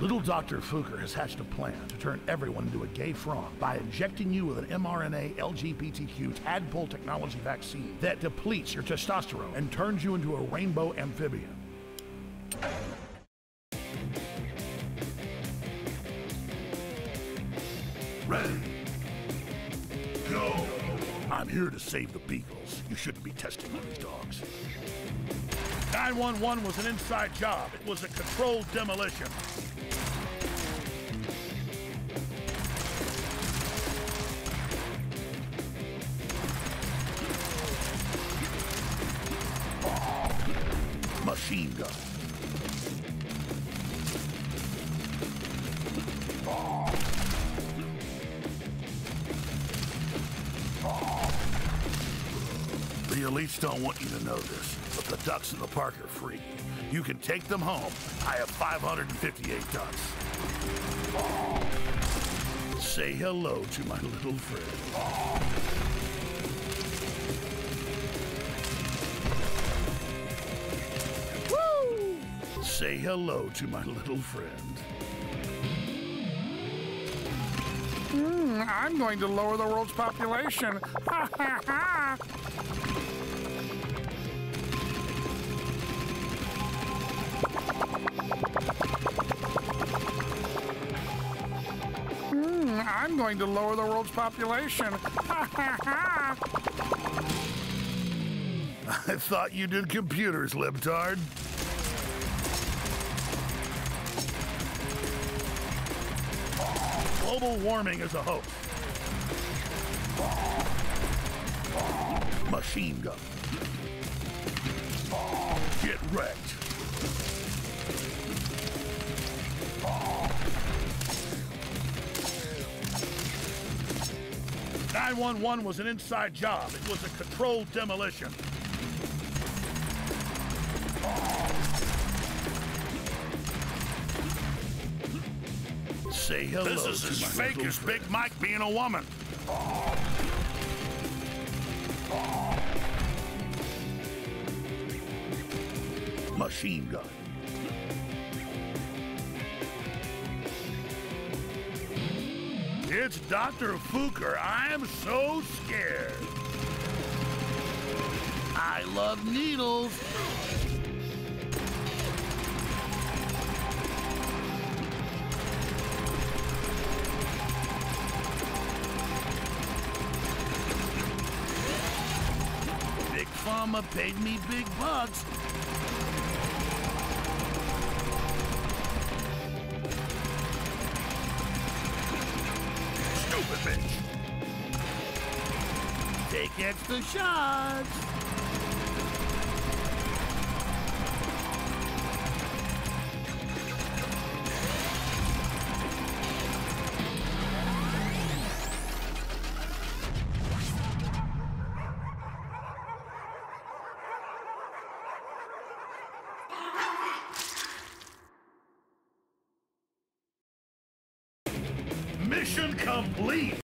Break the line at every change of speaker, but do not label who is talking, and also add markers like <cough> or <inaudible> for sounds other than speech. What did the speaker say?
Little Dr. Fuker has hatched a plan to turn everyone into a gay frog by injecting you with an mRNA LGBTQ tadpole technology vaccine that depletes your testosterone and turns you into a rainbow amphibian. Ready. Go. I'm here to save the beagles. You shouldn't be testing on these dogs. 911 was an inside job. It was a controlled demolition. Machine gun. The elites don't want you to know this, but the ducks in the park are free. You can take them home. I have 558 ducks. Say hello to my little friend. Woo! Say hello to my little friend.
Hmm, I'm going to lower the world's population. <laughs> Ha ha ha! I'm going to lower the world's population. <laughs>
I thought you did computers, libtard. Global warming is a hoax. Machine gun. Get wrecked. Nine one one was an inside job. It was a controlled demolition. Say hello.
This is
to
as fake as
friend.
Big Mike being a woman.
machine gun. It's Dr. Fuker. I'm so scared. I love needles. Big Pharma paid me big bucks. Take extra shots. Mission complete.